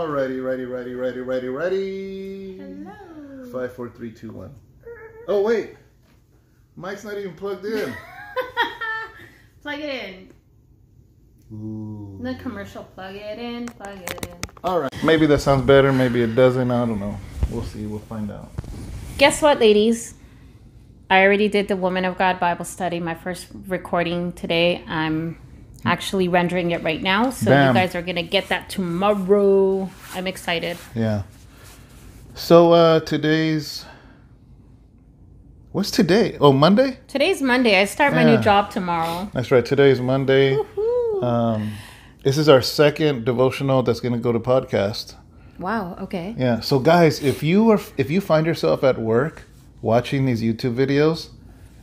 Ready, ready, ready, ready, ready, ready. Hello. Five, four, three, two, one. Oh wait, Mike's not even plugged in. plug it in. Ooh. The commercial. Plug it in. Plug it in. All right. Maybe that sounds better. Maybe it doesn't. I don't know. We'll see. We'll find out. Guess what, ladies? I already did the Woman of God Bible study, my first recording today. I'm actually rendering it right now. So Bam. you guys are going to get that tomorrow. I'm excited. Yeah. So uh today's what's today? Oh, Monday. Today's Monday. I start my new job tomorrow. That's right. Today's Monday. Um, this is our second devotional that's going to go to podcast. wow. Okay. Yeah. So guys, if you are if you find yourself at work watching these YouTube videos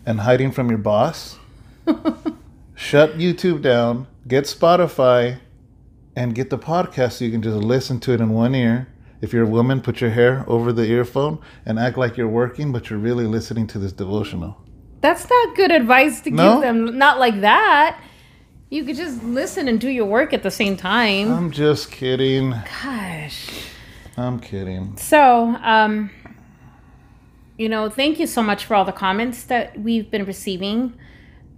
and hiding from your boss, shut YouTube down, get Spotify, and get the podcast so you can just listen to it in one ear. If you're a woman, put your hair over the earphone and act like you're working, but you're really listening to this devotional. That's not good advice to No? give them. Not like that. You could just listen and do your work at the same time. I'm just kidding. Gosh. I'm kidding. So, um, you know, thank you so much for all the comments that we've been receiving.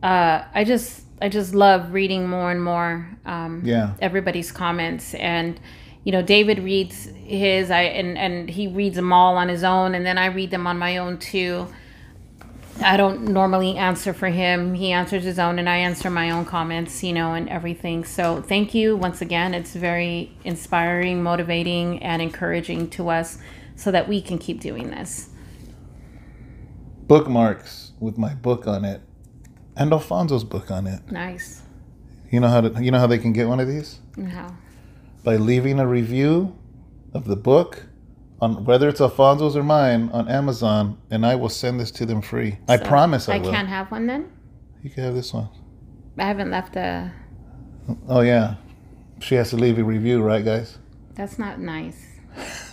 Uh, I just, I just love reading more and more um, Yeah. everybody's comments, and you know, David reads his, I and and he reads them all on his own, and then I read them on my own too. I don't normally answer for him. He answers his own, and I answer my own comments, you know, and everything. So, thank you once again. It's very inspiring, motivating, and encouraging to us so that we can keep doing this. Bookmarks with my book on it, and Alfonso's book on it. Nice. You know how to, you know how they can get one of these How? by leaving a review of the book on whether it's Alfonso's or mine on Amazon, and I will send this to them free. I promise I, I will. can't have one then. You can have this one. I haven't left a. Oh yeah, she has to leave a review, right, guys? That's not nice.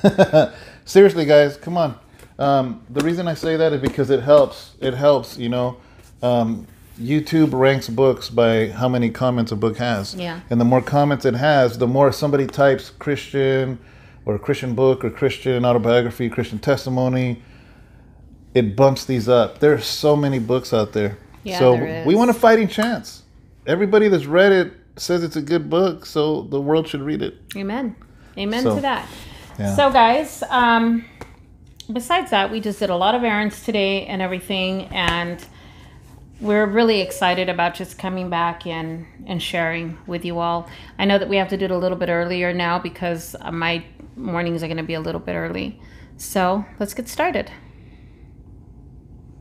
Seriously, guys, come on. Um, the reason I say that is because it helps. It helps, you know. Um, YouTube ranks books by how many comments a book has. Yeah. And the more comments it has, the more somebody types Christian or Christian book or Christian autobiography, Christian testimony, it bumps these up. There are so many books out there. Yeah, so there we want a fighting chance. Everybody that's read it says it's a good book, so the world should read it. Amen. Amen So, to that. yeah. So, guys, um, besides that, we just did a lot of errands today and everything, and we're really excited about just coming back and and sharing with you all. I know that we have to do it a little bit earlier now because uh, my mornings are going to be a little bit early. So let's get started.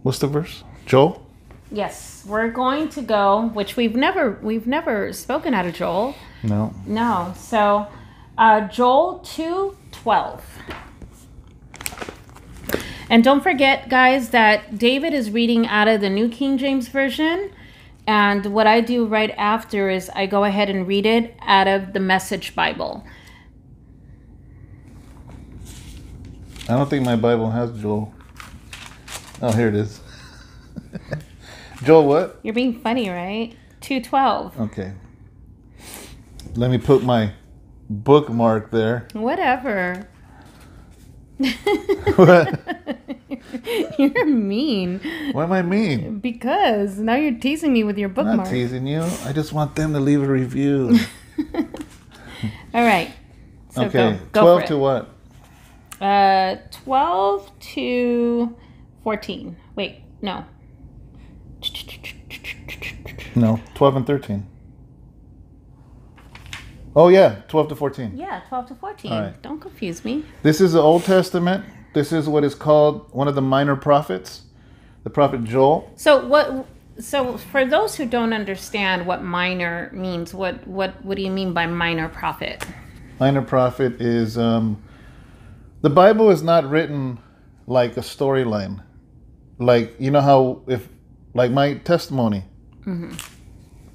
What's the verse? Joel? Yes, we're going to go, which we've never we've never spoken out of Joel. No. No. So uh, Joel 2 12. And don't forget, guys, that David is reading out of the New King James Version. And what I do right after is I go ahead and read it out of the Message Bible. I don't think my Bible has Joel. Oh, here it is. Joel, what? You're being funny, right? 212. Okay. Let me put my bookmark there. Whatever. What? You're mean. What am I mean? Because now you're teasing me with your I'm not teasing you. I just want them to leave a review. All right. So okay. go, go 12 for to what? Uh, 12 to 14. Wait, no. No, 12 and 13. Oh, yeah, 12 to 14. Yeah, 12 to 14. All right. Don't confuse me. This is the Old Testament. This is what is called one of the minor prophets, the prophet Joel. So what so for those who don't understand what minor means, what what what do you mean by minor prophet? minor prophet is um, the bible is not written like a storyline like you know how if like my testimony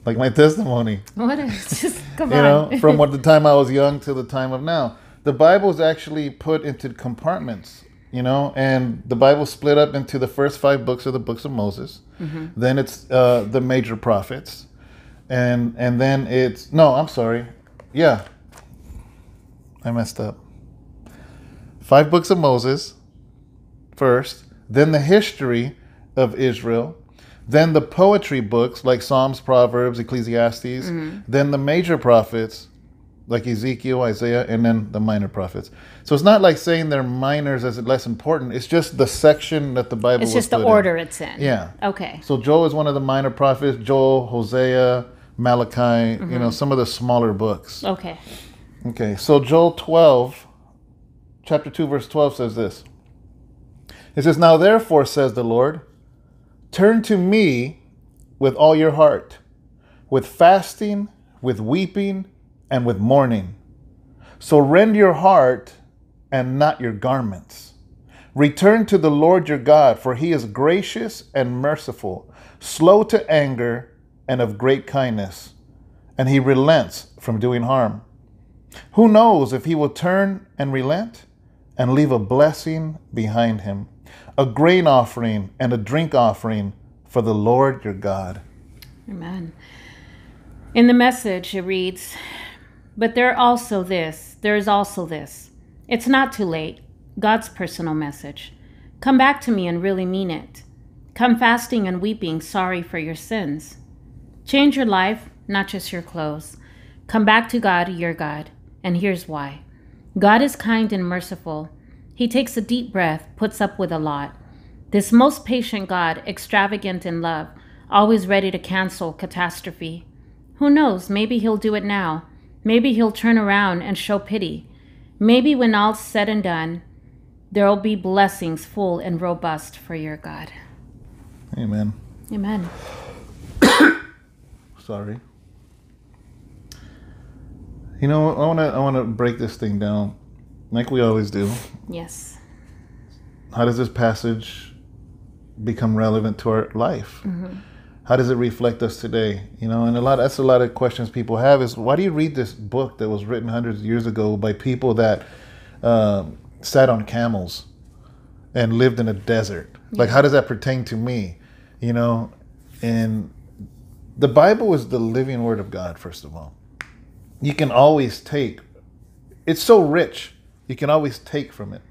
like my testimony. What is just come you on. know from what the time i was young to the time of now. The bible is actually put into compartments you know and the bible split up into the first five books of the books of moses. Then it's uh, the major prophets. And and then it's no i'm sorry. Yeah. I messed up. Five books of Moses first, then the history of Israel, then the poetry books like Psalms, Proverbs, Ecclesiastes, mm-hmm. then the major prophets like Ezekiel, Isaiah, and then the minor prophets. So it's not like saying they're minors as less important. It's just the section that the Bible. It's just the put in. order it's in. Yeah. Okay. So Joel is one of the minor prophets. Joel, Hosea, Malachi. You mm-hmm. know some of the smaller books. Okay. Okay, so Joel 12, chapter 2, verse 12 says this. It says, Now therefore, says the Lord, turn to me with all your heart, with fasting, with weeping, and with mourning. So rend your heart and not your garments. Return to the Lord your God, for he is gracious and merciful, slow to anger, and of great kindness, and he relents from doing harm. Who knows if he will turn and relent and leave a blessing behind him, a grain offering and a drink offering for the Lord your God. Amen. In the message, it reads, But there also this, there is also this. It's not too late. God's personal message. Come back to me and really mean it. Come fasting and weeping, sorry for your sins. Change your life, not just your clothes. Come back to God, your God. And here's why God is kind and merciful. He takes a deep breath, puts up with a lot. This most patient God, extravagant in love, always ready to cancel catastrophe. Who knows, maybe he'll do it now. Maybe he'll turn around and show pity. Maybe when all's said and done, there'll be blessings full and robust for your God. Amen. Amen. Sorry. You know, I want to I want to break this thing down like we always do. Yes. How does this passage become relevant to our life? How does it reflect us today? You know, and a lot that's a lot of questions people have is why do you read this book that was written hundreds of years ago by people that um, sat on camels and lived in a desert? Like, how does that pertain to me? You know, and the Bible is the living Word of God. First of all, you can always take. It's so rich. You can always take from it.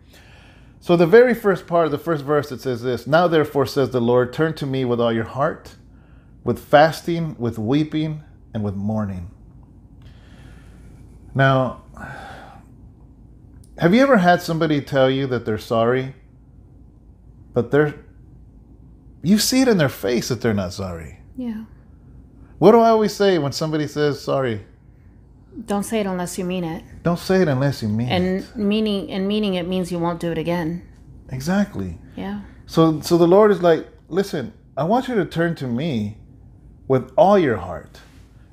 So the very first part of the first verse it says this, now therefore says the Lord, turn to me with all your heart, with fasting, with weeping, and with mourning. Now, have you ever had somebody tell you that they're sorry, but they're you see it in their face that they're not sorry. Yeah. What do I always say when somebody says sorry? Don't say it unless you mean it. Don't say it unless you mean it. And meaning and meaning it means you won't do it again. Exactly. Yeah. So so the Lord is like, listen, I want you to turn to me with all your heart.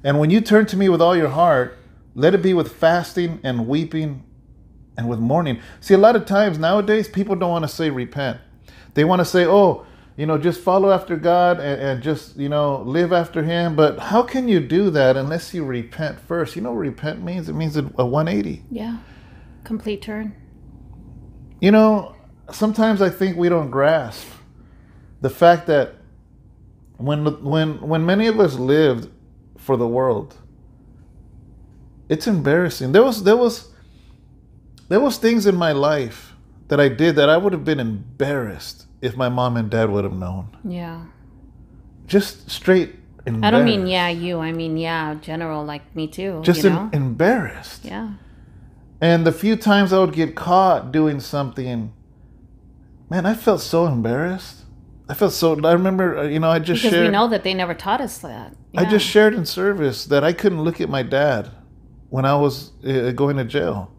And when you turn to me with all your heart, let it be with fasting and weeping and with mourning. See, a lot of times nowadays people don't want to say repent. They want to say, oh, you know, just follow after God and, and just, you know, live after Him. But how can you do that unless you repent first? You know what repent means? It means a a 180. Yeah. Complete turn. You know, sometimes I think we don't grasp the fact that when when when many of us lived for the world, it's embarrassing. There was there was there was things in my life that I did that I would have been embarrassed if my mom and dad would have known. Yeah. Just straight embarrassed. I don't mean yeah, you. I mean yeah, general like me too. Just you em- embarrassed. yeah. And the few times I would get caught doing something, man, I felt so embarrassed. I felt so. I remember, uh, you know, I just Because shared. we know that they never taught us that. I just shared in service that I couldn't look at my dad when I was uh, going to jail,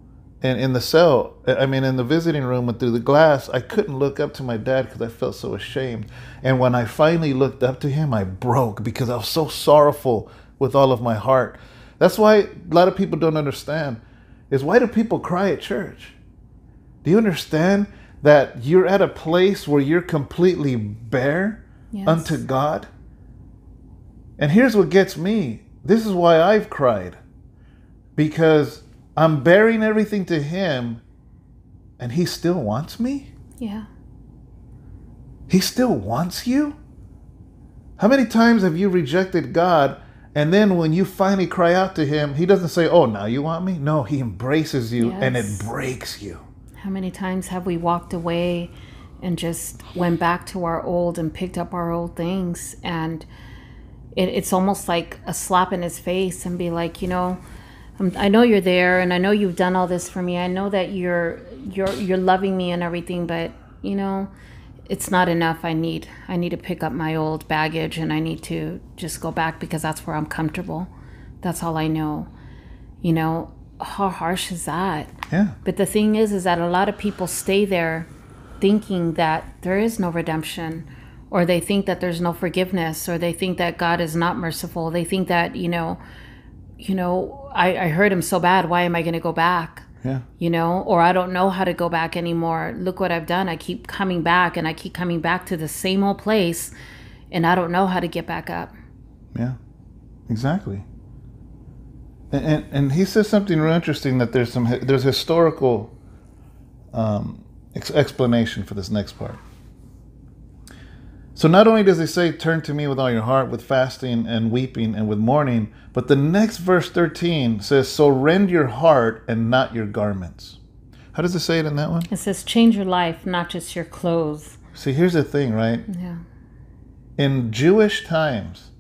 and in the cell. I mean, in the visiting room and through the glass, I couldn't look up to my dad because I felt so ashamed. And when I finally looked up to him, I broke because I was so sorrowful with all of my heart. That's why a lot of people don't understand is why do people cry at church? Do you understand that you're at a place where you're completely bare Yes. unto God? And here's what gets me. This is why I've cried. Because I'm bearing everything to him and he still wants me? Yeah. He still wants you? How many times have you rejected God And then when you finally cry out to him, he doesn't say, "Oh, now you want me?" No, he embraces you and it breaks you. How many times have we walked away and just went back to our old and picked up our old things? And it, it's almost like a slap in his face and be like, you know, um, I know you're there and I know you've done all this for me. I know that you're you're you're loving me and everything, but you know, it's not enough. I need I need to pick up my old baggage and I need to just go back because that's where I'm comfortable. That's all I know. You know, how harsh is that? Yeah. But the thing is, is that a lot of people stay there thinking that there is no redemption, or they think that there's no forgiveness, or they think that God is not merciful. They think that, you know, you know, I, I hurt him so bad. Why am I going to go back? Yeah. You know, or I don't know how to go back anymore. Look what I've done. I keep coming back and I keep coming back to the same old place, and I don't know how to get back up. Yeah, exactly. And, and, and he says something real interesting that there's some there's historical um, ex- explanation for this next part. So not only does he say, "Turn to me with all your heart, with fasting and weeping and with mourning," but the next verse 13 says, "So rend your heart and not your garments." How does it say it in that one? It says, change your life, not just your clothes. See, here's the thing, right? Yeah. in Jewish times,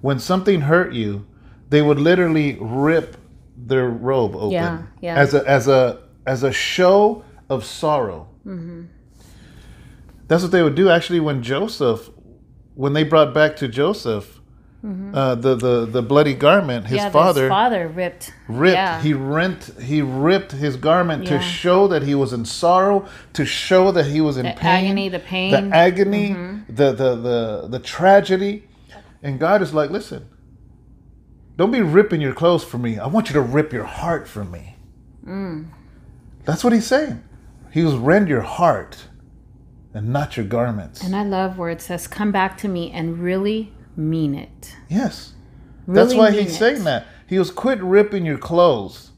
when something hurt you, they would literally rip their robe open Yeah, yeah. as a as a as a show of sorrow. Mm-hmm. That's what they would do. Actually, when Joseph, when they brought back to Joseph uh, the, the the bloody garment, his Mm-hmm. yeah, father his father ripped. ripped Yeah. he rent he ripped his garment Yeah. to show that he was in sorrow to show that he was in the pain agony, the pain. the agony the, the the the tragedy and god is like listen don't be ripping your clothes for me i want you to rip your heart for me that's what he's saying he was rend your heart and not your garments and I love where it says, "Come back to me and really mean it." yes Really That's why he's it. saying that. He was quit ripping your clothes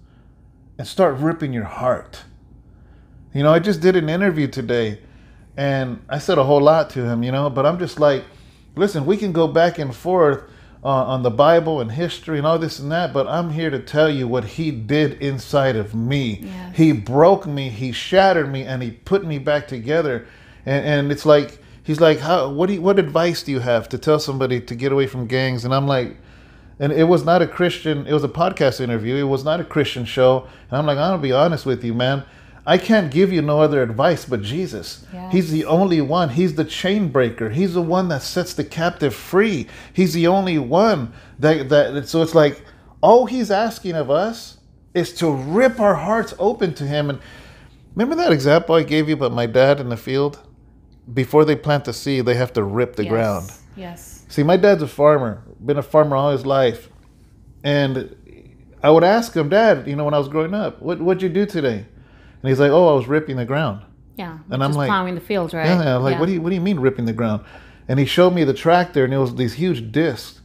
and start ripping your heart. You know, I just did an interview today and I said a whole lot to him, you know, but I'm just like, listen, we can go back and forth uh, on the Bible and history and all this and that, but I'm here to tell you what he did inside of me. Yes. He broke me, he shattered me, and he put me back together. And, and it's like, he's like, how, what, do you, what advice do you have to tell somebody to get away from gangs? And I'm like, and it was not a Christian. It was a podcast interview. It was not a Christian show. And I'm like, I'm gonna be honest with you, man. I can't give you no other advice but Jesus. Yes. He's the only one. He's the chain breaker. He's the one that sets the captive free. He's the only one that that. So it's like all he's asking of us is to rip our hearts open to him. And remember that example I gave you about my dad in the field. Before they plant the seed, they have to rip the yes. ground. Yes. See, my dad's a farmer, been a farmer all his life. And I would ask him, Dad, you know, when I was growing up, what, what'd you do today? And he's like, Oh, I was ripping the ground. Yeah. And I'm like- plowing the fields, right? Yeah, I'm like, what do you what do you mean ripping the ground? And he showed me the tractor and it was these huge discs.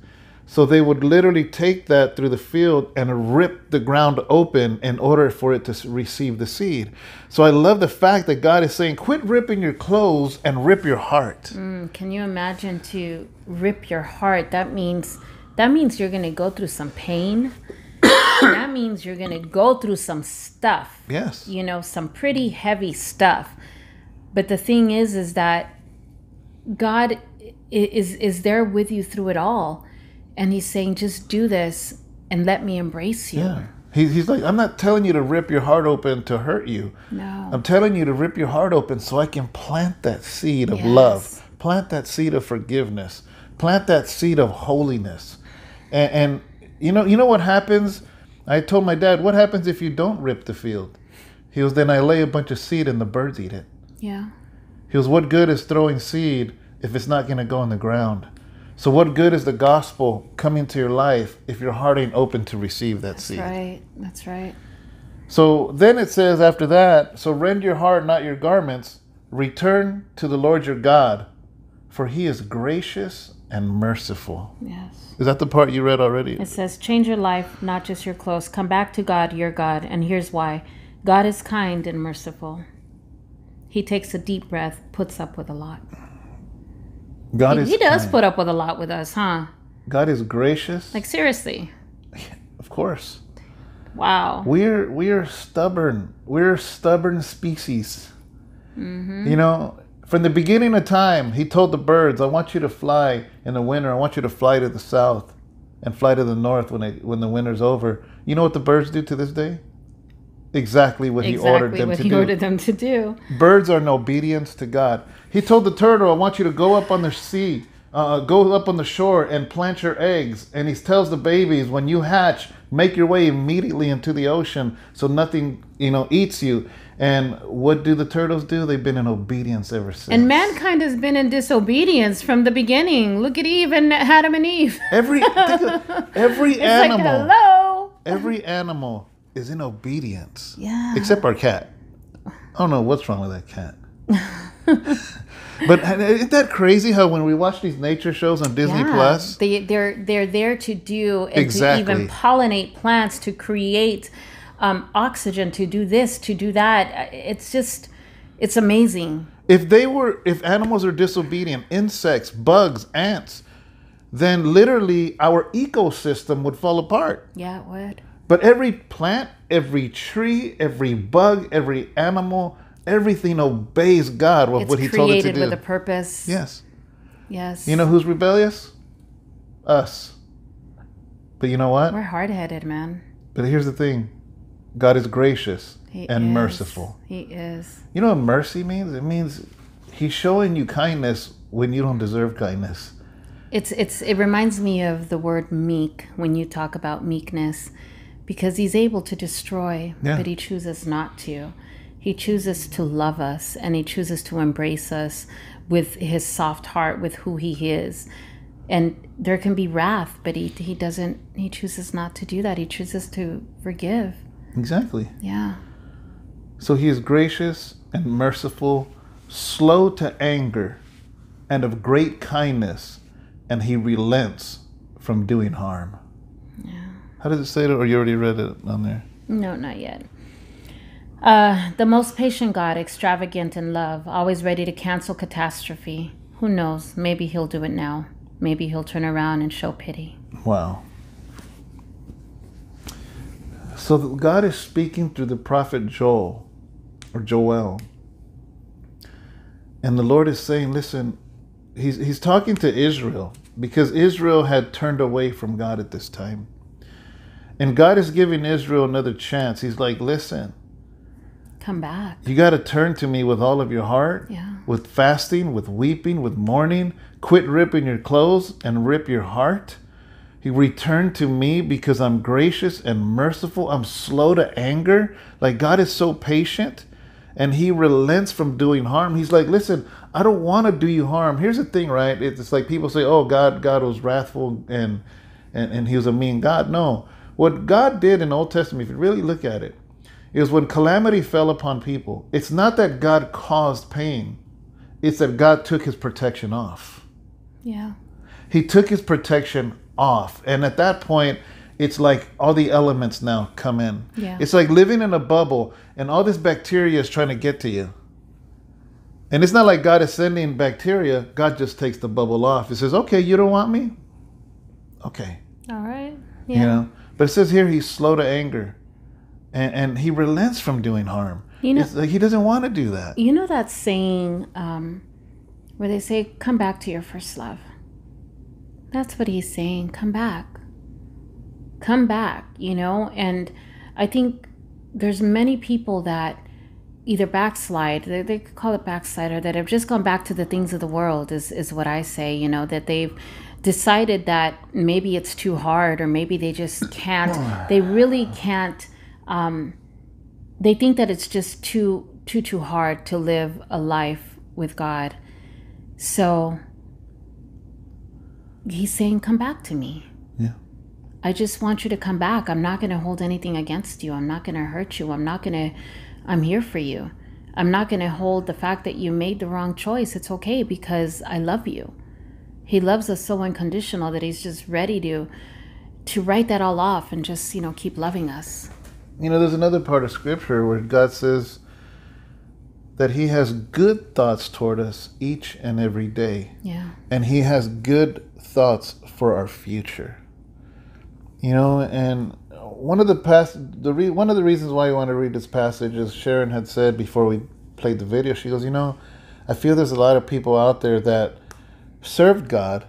So they would literally take that through the field and rip the ground open in order for it to receive the seed. So I love the fact that God is saying, quit ripping your clothes and rip your heart. Mm, Can you imagine to rip your heart? That means that means you're gonna go through some pain. that means you're gonna go through some stuff. Yes. You know, some pretty heavy stuff. But the thing is, is that God is is there with you through it all, and He's saying, just do this and let me embrace you. Yeah. He, he's like, I'm not telling you to rip your heart open to hurt you. No. I'm telling you to rip your heart open so I can plant that seed of Yes. love, plant that seed of forgiveness, plant that seed of holiness. And, and you know, you know what happens? I told my dad, what happens if you don't rip the field? He was then I lay a bunch of seed and the birds eat it. Yeah. He was, what good is throwing seed if it's not going to go in the ground? So what good is the gospel coming to your life if your heart ain't open to receive that That's seed? That's right. That's right. So then it says after that, so rend your heart, not your garments. Return to the Lord your God, for he is gracious and merciful. Yes. Is that the part you read already? It says, change your life, not just your clothes. Come back to God, your God. And here's why God is kind and merciful. He takes a deep breath, puts up with a lot. God He, is he does kind. put up with a lot with us, huh? God is gracious. Like seriously. of course. Wow. We're we're stubborn. We're a stubborn species. Mm-hmm. You know, from the beginning of time, he told the birds, "I want you to fly in the winter. I want you to fly to the south, and fly to the north when it, when the winter's over." You know what the birds do to this day? Exactly what he ordered Exactly them what to he do. ordered them to do. Birds are in obedience to God. He told the turtle, I want you to go up on the sea, uh, go up on the shore and plant your eggs. And he tells the babies, when you hatch, make your way immediately into the ocean so nothing, you know, eats you. And what do the turtles do? They've been in obedience ever since. And mankind has been in disobedience from the beginning. Look at Eve and Adam and Eve. every every It's like, hello. every animal is in obedience. Yeah. Except our cat. I don't know what's wrong with that cat. but isn't that crazy how when we watch these nature shows on Disney Yeah, Plus, They they're they're there to do and Exactly. to even pollinate plants to create um, oxygen to do this to do that. It's just it's amazing. if they were if animals are disobedient, insects, bugs, ants, then literally our ecosystem would fall apart. Yeah, it would. But every plant, every tree, every bug, every animal, everything obeys God with It's what He told it to do. created with a purpose. yes. Yes. You know who's rebellious? Us. But you know what? we're hard headed, man. But here's the thing God is gracious He and is. merciful. He is. You know what mercy means? It means He's showing you kindness when you don't deserve kindness. It's it's it reminds me of the word meek when you talk about meekness because he's able to destroy Yeah. but he chooses not to. He chooses to love us and he chooses to embrace us with his soft heart with who he is. And there can be wrath, but he he doesn't he chooses not to do that. He chooses to forgive. Exactly. Yeah. So He is gracious and merciful, slow to anger, and of great kindness, and He relents from doing harm. How does it say it? Or you already read it on there? No, not yet. Uh, the most patient God, extravagant in love, always ready to cancel catastrophe. Who knows? Maybe he'll do it now. Maybe he'll turn around and show pity. Wow. So God is speaking through the prophet Joel or Joel. And the Lord is saying, listen, he's, he's talking to Israel because Israel had turned away from God at this time. And God is giving Israel another chance. He's like, listen, Come back. you got to turn to me with all of your heart, Yeah. with fasting, with weeping, with mourning. Quit ripping your clothes and rip your heart. He returned to me because I'm gracious and merciful. I'm slow to anger. Like God is so patient and he relents from doing harm. He's like, listen, I don't want to do you harm. Here's the thing, right? It's like people say, oh, God, God was wrathful and, and, and he was a mean God. No. What God did in the Old Testament, if you really look at it, is when calamity fell upon people, it's not that God caused pain, it's that God took his protection off. Yeah. He took his protection off. And at that point, it's like all the elements now come in. Yeah. It's like living in a bubble and all this bacteria is trying to get to you. And it's not like God is sending bacteria, God just takes the bubble off. He says, okay, you don't want me? Okay. All right. You Yeah. know? But it says here he's slow to anger. And, and he relents from doing harm. You know- It's like he doesn't want to do that. You know that saying um, where they say, come back to your first love? That's what he's saying. Come back. Come back, you know? And I think there's many people that either backslide, they, they could call it backslider, that have just gone back to the things of the world, is, is what I say, you know, that they've decided that maybe it's too hard or maybe they just can't, they really can't um, they think that it's just too too too hard to live a life with God. So he's saying come back to me. Yeah. I just want you to come back. I'm not going to hold anything against you. I'm not going to hurt you. I'm not going to I'm here for you. I'm not going to hold the fact that you made the wrong choice. It's okay because I love you. He loves us so unconditional that he's just ready to to write that all off and just, you know, keep loving us. You know, there's another part of scripture where God says that He has good thoughts toward us each and every day. Yeah. And He has good thoughts for our future. You know, and one of the past the re, one of the reasons why I want to read this passage is Sharon had said before we played the video. She goes, you know, I feel there's a lot of people out there that served God,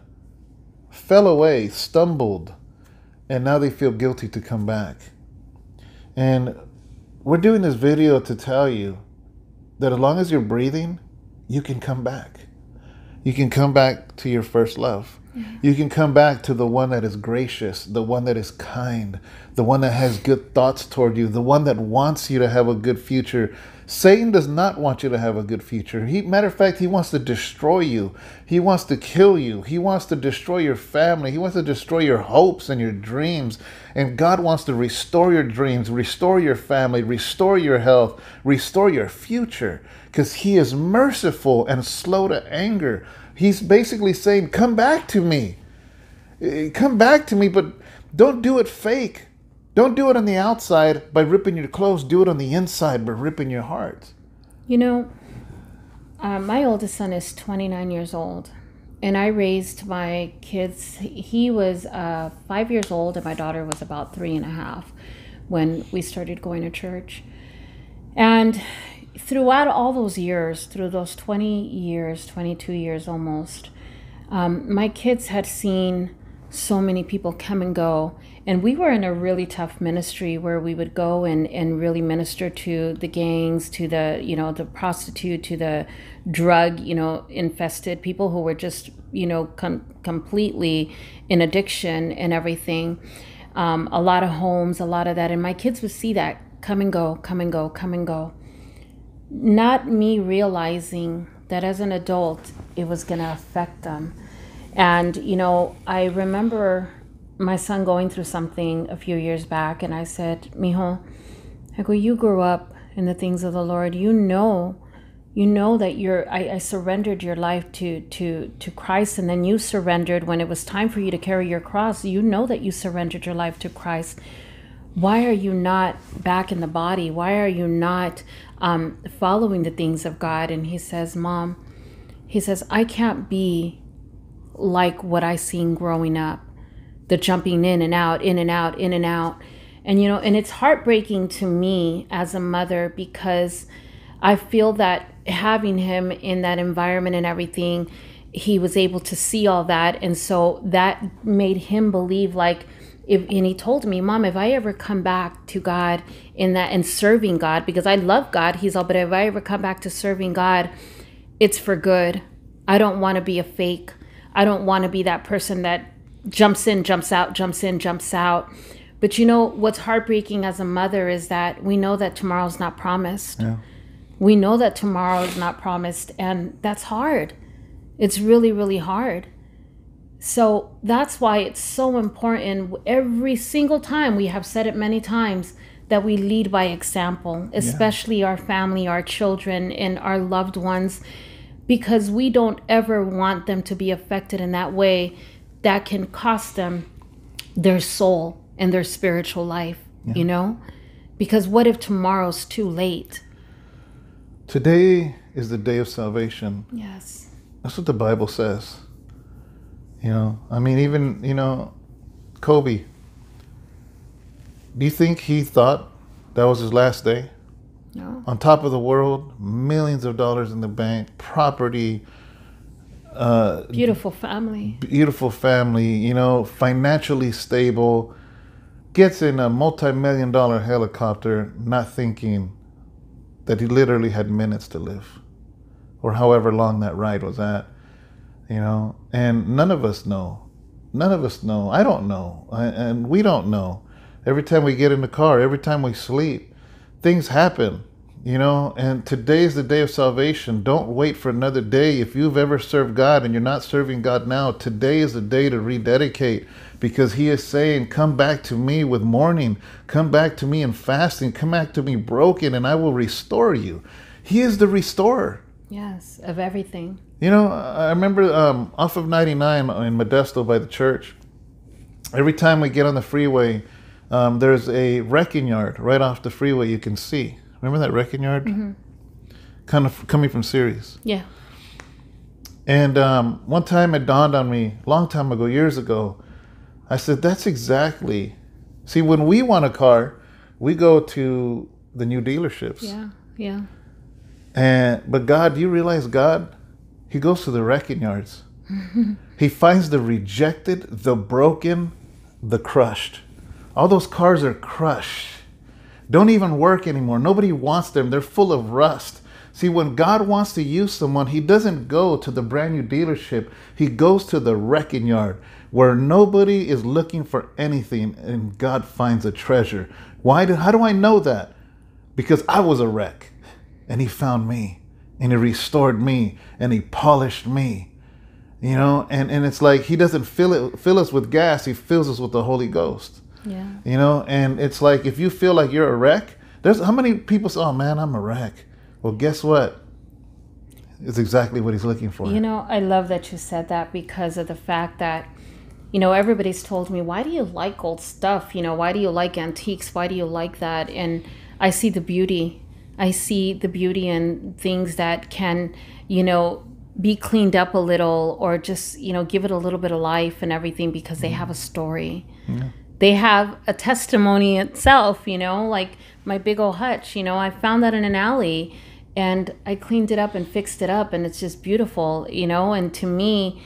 fell away, stumbled, and now they feel guilty to come back. And we're doing this video to tell you that as long as you're breathing, you can come back. You can come back to your first love. You can come back to the one that is gracious, the one that is kind, the one that has good thoughts toward you, the one that wants you to have a good future. Satan does not want you to have a good future. He, matter of fact, he wants to destroy you. He wants to kill you. He wants to destroy your family. He wants to destroy your hopes and your dreams. And God wants to restore your dreams, restore your family, restore your health, restore your future because he is merciful and slow to anger. He's basically saying, Come back to me. Eh, come back to me, but don't do it fake. Don't do it on the outside by ripping your clothes. Do it on the inside by ripping your heart. You know, uh, my oldest son is 29 years old, and I raised my kids. He was uh, five years old, and my daughter was about three and a half when we started going to church. And throughout all those years, through those 20 years, 22 years almost, um, my kids had seen so many people come and go. And we were in a really tough ministry where we would go and, and really minister to the gangs, to the, you know, the prostitute, to the drug, you know, infested people who were just, you know, com- completely in addiction and everything. Um, a lot of homes, a lot of that. And my kids would see that come and go, come and go, come and go not me realizing that as an adult it was going to affect them. And, you know, I remember my son going through something a few years back, and I said, Mijo, I go, you grew up in the things of the Lord. You know, you know that you're, I, I surrendered your life to, to, to Christ, and then you surrendered when it was time for you to carry your cross. You know that you surrendered your life to Christ why are you not back in the body? Why are you not um, following the things of God? And he says, Mom, he says, I can't be like what I seen growing up the jumping in and out, in and out, in and out. And, you know, and it's heartbreaking to me as a mother because I feel that having him in that environment and everything, he was able to see all that. And so that made him believe like, if, and he told me, Mom, if I ever come back to God in that and serving God, because I love God, he's all, but if I ever come back to serving God, it's for good. I don't want to be a fake. I don't want to be that person that jumps in, jumps out, jumps in, jumps out. But you know, what's heartbreaking as a mother is that we know that tomorrow's not promised. Yeah. We know that tomorrow is not promised, and that's hard. It's really, really hard. So that's why it's so important every single time. We have said it many times that we lead by example, especially yeah. our family, our children, and our loved ones, because we don't ever want them to be affected in that way that can cost them their soul and their spiritual life, yeah. you know? Because what if tomorrow's too late? Today is the day of salvation. Yes. That's what the Bible says. You know, I mean, even, you know, Kobe. Do you think he thought that was his last day? No. On top of the world, millions of dollars in the bank, property. Uh, beautiful family. Beautiful family, you know, financially stable. Gets in a multi million dollar helicopter, not thinking that he literally had minutes to live or however long that ride was at you know, and none of us know. None of us know. I don't know. I, and we don't know. Every time we get in the car, every time we sleep, things happen, you know, and today is the day of salvation. Don't wait for another day. If you've ever served God and you're not serving God now, today is the day to rededicate because He is saying, Come back to me with mourning, come back to me in fasting, come back to me broken, and I will restore you. He is the restorer. Yes, of everything. You know, I remember um, off of 99 in Modesto by the church, every time we get on the freeway, um, there's a wrecking yard right off the freeway you can see. Remember that wrecking yard? Mm-hmm. Kind of coming from Ceres. Yeah. And um, one time it dawned on me, a long time ago, years ago, I said, that's exactly. See, when we want a car, we go to the new dealerships. Yeah. Yeah. And but God, do you realize God? He goes to the wrecking yards. he finds the rejected, the broken, the crushed. All those cars are crushed. Don't even work anymore. Nobody wants them. They're full of rust. See, when God wants to use someone, He doesn't go to the brand new dealership. He goes to the wrecking yard where nobody is looking for anything and God finds a treasure. Why do, how do I know that? Because I was a wreck and He found me and He restored me and He polished me. You know, and, and it's like He doesn't fill it fill us with gas, He fills us with the Holy Ghost. Yeah. You know, and it's like if you feel like you're a wreck, there's how many people say, "Oh man, I'm a wreck." Well, guess what? It's exactly what he's looking for. You know, I love that you said that because of the fact that, you know, everybody's told me, why do you like old stuff? You know, why do you like antiques? Why do you like that? And I see the beauty. I see the beauty in things that can, you know, be cleaned up a little or just, you know, give it a little bit of life and everything because they have a story. Yeah. They have a testimony itself, you know, like my big old hutch, you know, I found that in an alley and I cleaned it up and fixed it up and it's just beautiful, you know, and to me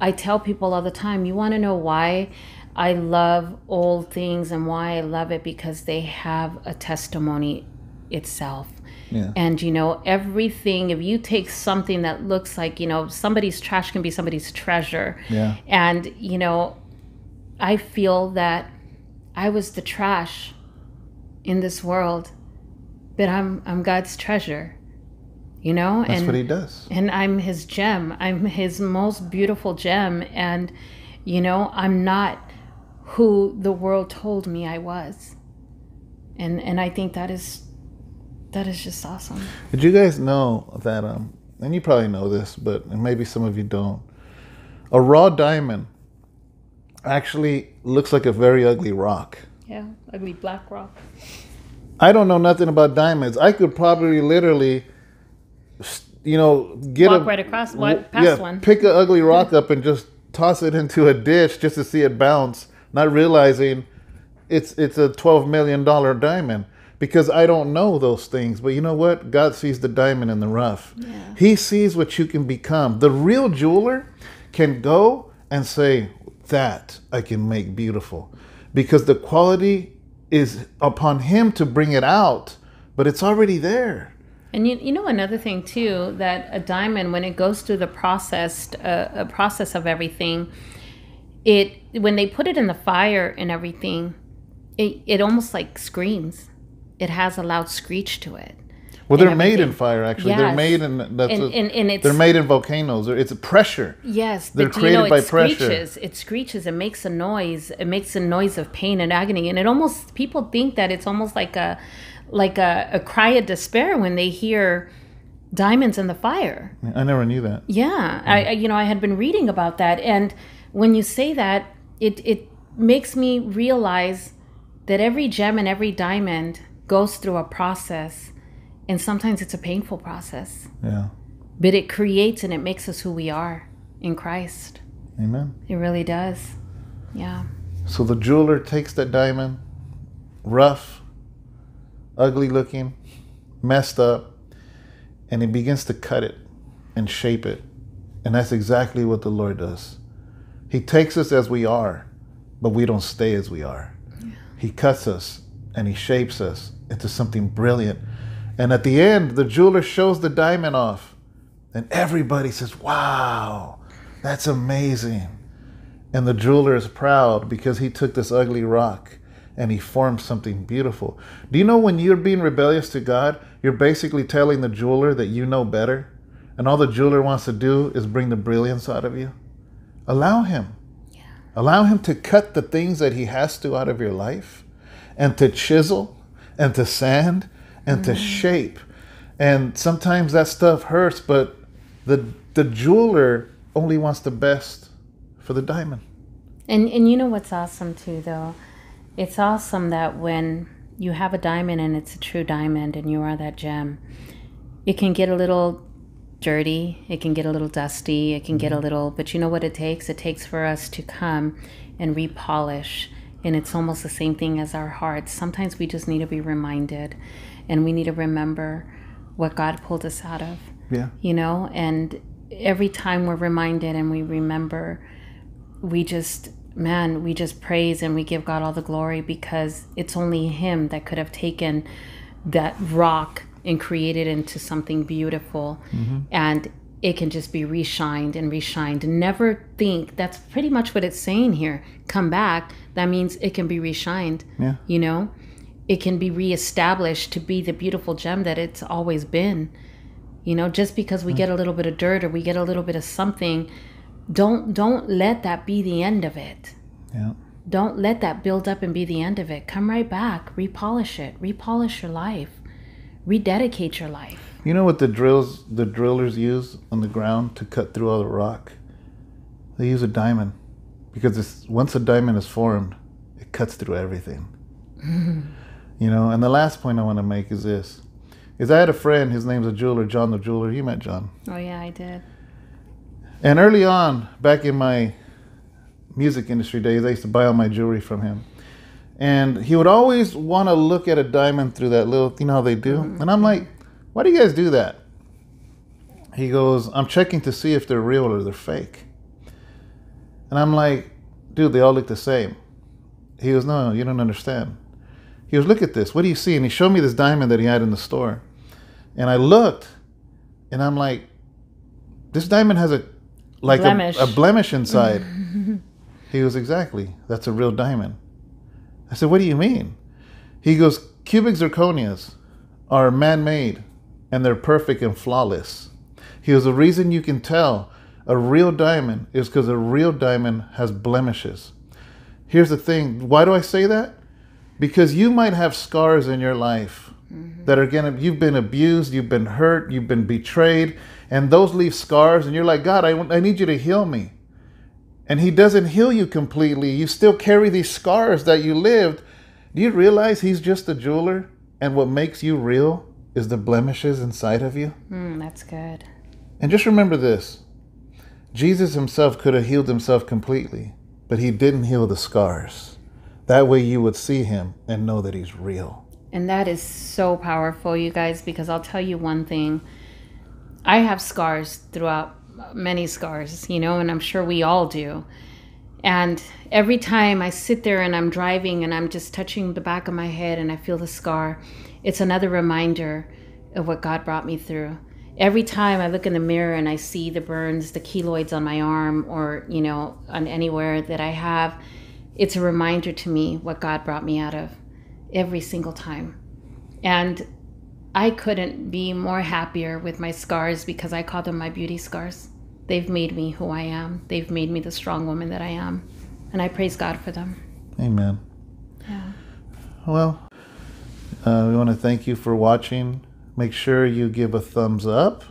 I tell people all the time, you want to know why I love old things and why I love it because they have a testimony itself. Yeah. And you know, everything if you take something that looks like, you know, somebody's trash can be somebody's treasure. Yeah. And you know, I feel that I was the trash in this world, but I'm I'm God's treasure you know That's and what he does. and i'm his gem i'm his most beautiful gem and you know i'm not who the world told me i was and and i think that is that is just awesome Did you guys know that um and you probably know this, but maybe some of you don't. A raw diamond actually looks like a very ugly rock. yeah ugly black rock I don't know nothing about diamonds. I could probably literally, you know, get Walk a right across- walk past one. pick an ugly rock up and just toss it into a ditch just to see it bounce, not realizing it's it's a twelve million dollar diamond because I don't know those things. But you know what? God sees the diamond in the rough. Yeah. He sees what you can become. The real jeweler can go and say that I can make beautiful because the quality is upon him to bring it out, but it's already there. And you, you know another thing too that a diamond when it goes through the processed uh, a process of everything, it when they put it in the fire and everything, it it almost like screams. It has a loud screech to it. Well, they're made in fire. Actually, they're made in that's And- and- and it's- they're made in volcanoes. It's a pressure. Yes, They're do you know created by it pressure. screeches. It screeches. It makes a noise. It makes a noise of pain and agony, and it almost people think that it's almost like a like a, a cry of despair when they hear diamonds in the fire. I never knew that. Yeah, mm. I, I you know I had been reading about that, and when you say that, it it makes me realize that every gem and every diamond goes through a process, and sometimes it's a painful process, Yeah. but it creates and it makes us who we are in Christ. Amen. It really does. Yeah. So the jeweler takes that diamond, rough, ugly looking, messed up, and he begins to cut it and shape it. And that's exactly what the Lord does. He takes us as we are, but we don't stay as we are. He cuts us and he shapes us into something brilliant. And at the end, the jeweler shows the diamond off, and everybody says, Wow, that's amazing. And the jeweler is proud because he took this ugly rock and he formed something beautiful. Do you know when you're being rebellious to God, you're basically telling the jeweler that you know better? And all the jeweler wants to do is bring the brilliance out of you? Allow him. Allow him to cut the things that he has to out of your life and to chisel and to sand and to mm. shape. And sometimes that stuff hurts, but the the jeweler only wants the best for the diamond. And and you know what's awesome too though? It's awesome that when you have a diamond and it's a true diamond and you are that gem, it can get a little dirty, it can get a little dusty, it can get a mm-hmm. little, but you know what it takes? It takes for us to come and repolish. And it's almost the same thing as our hearts. Sometimes we just need to be reminded and we need to remember what God pulled us out of, Yeah. you know? And every time we're reminded and we remember, we just, man, we just praise and we give God all the glory because it's only Him that could have taken that rock and created into something beautiful. Mm-hmm. And it can just be reshined and reshined. Never think that's pretty much what it's saying here. Come back. That means it can be reshined. Yeah. You know, it can be reestablished to be the beautiful gem that it's always been. You know, just because we mm. get a little bit of dirt or we get a little bit of something, don't don't let that be the end of it. Yeah. Don't let that build up and be the end of it. Come right back, repolish it, repolish your life, rededicate your life. You know what the drills the drillers use on the ground to cut through all the rock? They use a diamond because it's, once a diamond is formed, it cuts through everything. you know, and the last point I want to make is this: is I had a friend. His name's a jeweler, John the jeweler. You met John, Oh yeah, I did. and early on, back in my music industry days, I used to buy all my jewelry from him. And he would always want to look at a diamond through that little, you know how they do? Mm-hmm. And I'm like, why do you guys do that? He goes, I'm checking to see if they're real or they're fake. And I'm like, dude, they all look the same. He goes, no, you don't understand. He goes, look at this. What do you see? And he showed me this diamond that he had in the store. And I looked, and I'm like, this diamond has a like a- Blemish. a blemish inside. he goes, exactly. That's a real diamond. I said, what do you mean? He goes, cubic zirconias are man-made, and they're perfect and flawless. He the reason you can tell a real diamond is because a real diamond has blemishes. Here's the thing. Why do I say that? Because you might have scars in your life that are gonna. You've been abused, you've been hurt, you've been betrayed, and those leave scars. And you're like, God, I, I need you to heal me. And He doesn't heal you completely. You still carry these scars that you lived. Do you realize He's just a jeweler, and what makes you real is the blemishes inside of you? Mm, that's good. And just remember this Jesus himself could have healed himself completely, but he didn't heal the scars. That way you would see him and know that he's real. And that is so powerful, you guys, because I'll tell you one thing. I have scars throughout many scars, you know, and I'm sure we all do. And every time I sit there and I'm driving and I'm just touching the back of my head and I feel the scar, it's another reminder of what God brought me through. Every time I look in the mirror and I see the burns, the keloids on my arm or, you know, on anywhere that I have, it's a reminder to me what God brought me out of every single time. And I couldn't be more happier with my scars because I call them my beauty scars. They've made me who I am. They've made me the strong woman that I am. And I praise God for them. Amen. Yeah. Well, uh, we want to thank you for watching. Make sure you give a thumbs up.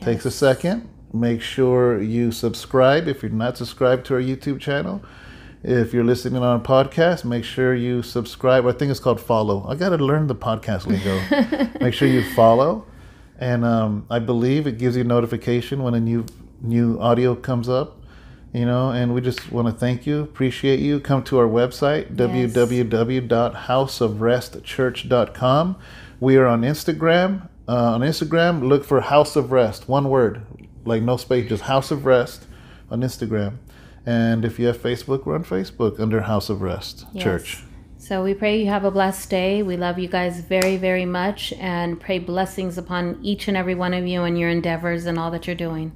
Takes a second. Make sure you subscribe if you're not subscribed to our YouTube channel. If you're listening on a podcast, make sure you subscribe. I think it's called follow. I got to learn the podcast lingo. make sure you follow, and um, I believe it gives you notification when a new new audio comes up. You know, and we just want to thank you, appreciate you. Come to our website www.houseofrestchurch.com. We are on Instagram. Uh, on Instagram, look for House of Rest, one word, like no space, just House of Rest on Instagram. And if you have Facebook, we're on Facebook under House of Rest Yes. Church. So we pray you have a blessed day. We love you guys very, very much and pray blessings upon each and every one of you and your endeavors and all that you're doing.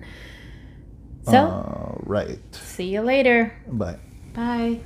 So, All right. see you later. Bye. Bye.